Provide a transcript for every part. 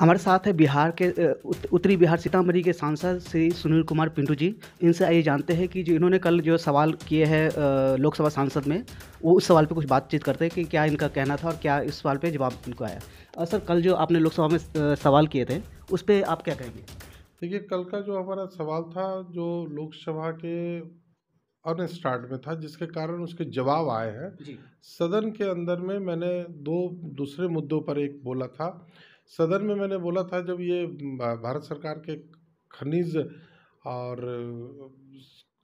हमारे साथ है बिहार के उत्तरी बिहार सीतामढ़ी के सांसद श्री सुनील कुमार पिंटू जी। इनसे आइए जानते हैं कि जो इन्होंने कल जो सवाल किए हैं लोकसभा सांसद में वो उस सवाल पे कुछ बातचीत करते हैं कि क्या इनका कहना था और क्या इस सवाल पे जवाब इनको आया। अ, सर कल जो आपने लोकसभा में सवाल किए थे उस पर आप क्या कहेंगे? देखिए कल का जो हमारा सवाल था जो लोकसभा के अनस्टार्ट में था जिसके कारण उसके जवाब आए हैं। सदन के अंदर में मैंने दो दूसरे मुद्दों पर एक बोला था। सदन में मैंने बोला था जब ये भारत सरकार के खनिज और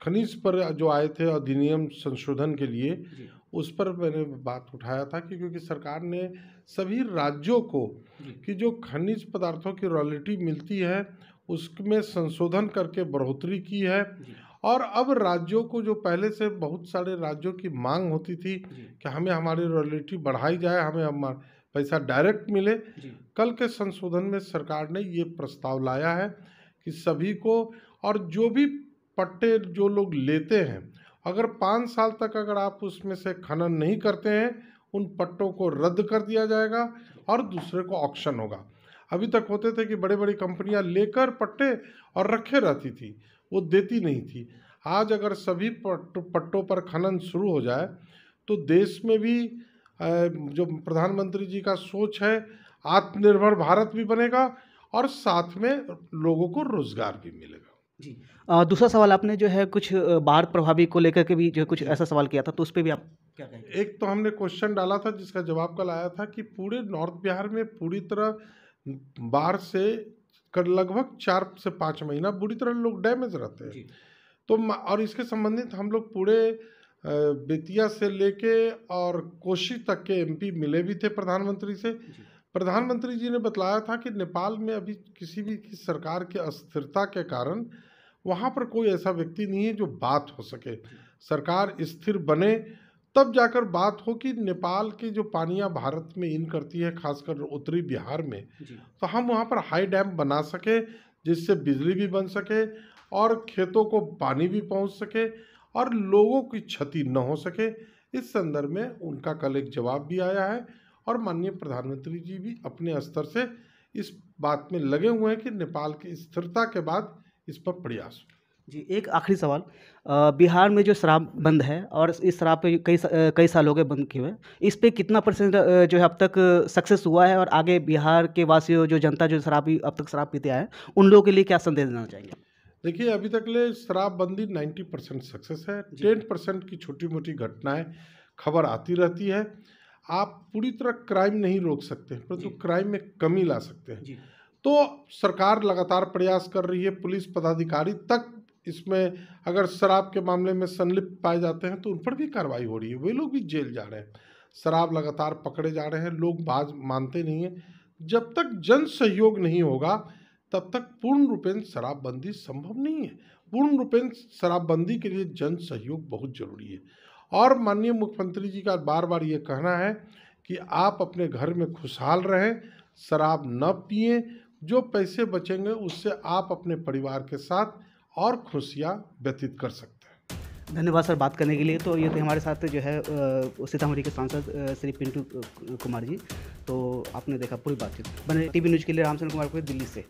खनिज पर जो आए थे अधिनियम संशोधन के लिए उस पर मैंने बात उठाया था कि क्योंकि सरकार ने सभी राज्यों को कि जो खनिज पदार्थों की रॉयल्टी मिलती है उसमें संशोधन करके बढ़ोतरी की है और अब राज्यों को जो पहले से बहुत सारे राज्यों की मांग होती थी कि हमें हमारी रॉयल्टी बढ़ाई जाए हमें हमारा पैसा डायरेक्ट मिले। कल के संशोधन में सरकार ने ये प्रस्ताव लाया है कि सभी को और जो भी पट्टे जो लोग लेते हैं अगर पाँच साल तक अगर आप उसमें से खनन नहीं करते हैं उन पट्टों को रद्द कर दिया जाएगा और दूसरे को ऑक्शन होगा। अभी तक होते थे कि बड़े बड़ी कंपनियाँ लेकर पट्टे और रखे रहती थी वो देती नहीं थी। आज अगर सभी पट्ट पर खनन शुरू हो जाए तो देश में भी जो प्रधानमंत्री जी का सोच है आत्मनिर्भर भारत भी बनेगा और साथ में लोगों को रोज़गार भी मिलेगा। जी। दूसरा सवाल आपने जो है कुछ बाढ़ प्रभावी को लेकर के भी जो कुछ ऐसा सवाल किया था तो उस पर भी आप क्या कहेंगे? एक तो हमने क्वेश्चन डाला था जिसका जवाब कल आया था कि पूरे नॉर्थ बिहार में पूरी तरह बाढ़ से कर लगभग चार से पाँच महीना बुरी तरह लोग डैमेज रहते हैं। तो और इसके संबंधित हम लोग पूरे बेतिया से लेके और कोशी तक के एमपी मिले भी थे प्रधानमंत्री से। प्रधानमंत्री जी ने बतलाया था कि नेपाल में अभी किसी भी की सरकार के अस्थिरता के कारण वहाँ पर कोई ऐसा व्यक्ति नहीं है जो बात हो सके। सरकार स्थिर बने तब जाकर बात हो कि नेपाल की जो पानियाँ भारत में इन करती है खासकर उत्तरी बिहार में तो हम वहाँ पर हाई डैम बना सके जिससे बिजली भी बन सके और खेतों को पानी भी पहुँच सके। और लोगों की क्षति न हो सके। इस संदर्भ में उनका कल एक जवाब भी आया है और माननीय प्रधानमंत्री जी भी अपने स्तर से इस बात में लगे हुए हैं कि नेपाल की स्थिरता के बाद इस पर प्रयास। हो जी एक आखिरी सवाल। अ, बिहार में जो शराब बंद है और इस शराब पे कई कई साल हो गए बंद किए हुए इस पे कितना परसेंट जो है अब तक सक्सेस हुआ है और आगे बिहार के वासियों जो जनता जो शराबी अब तक शराब पीते आए हैं उन लोगों के लिए क्या संदेश देना चाहेंगे? देखिए अभी तक ले शराबबंदी 90 परसेंट सक्सेस है। टेन परसेंट की छोटी मोटी घटनाएँ खबर आती रहती है। आप पूरी तरह क्राइम नहीं रोक सकते परंतु जी। क्राइम में कमी ला सकते हैं। तो सरकार लगातार प्रयास कर रही है पुलिस पदाधिकारी तक इसमें अगर शराब के मामले में संलिप्त पाए जाते हैं तो उन पर भी कार्रवाई हो रही है। वे लोग भी जेल जा रहे हैं। शराब लगातार पकड़े जा रहे हैं लोग बाज मानते नहीं हैं। जब तक जन सहयोग नहीं होगा तब तक पूर्ण रूपेण शराबबंदी संभव नहीं है। पूर्ण रूपेण शराबबंदी के लिए जन सहयोग बहुत ज़रूरी है। और माननीय मुख्यमंत्री जी का बार बार ये कहना है कि आप अपने घर में खुशहाल रहें, शराब न पिए, जो पैसे बचेंगे उससे आप अपने परिवार के साथ और खुशियाँ व्यतीत कर सकते हैं। धन्यवाद सर बात करने के लिए। तो ये थे हमारे साथ जो है सीतामढ़ी के सांसद श्री पिंटू कुमार जी। तो आपने देखा पूरी बातचीत। बने टीवी न्यूज़ के लिए रामचंद्र कुमार को दिल्ली से।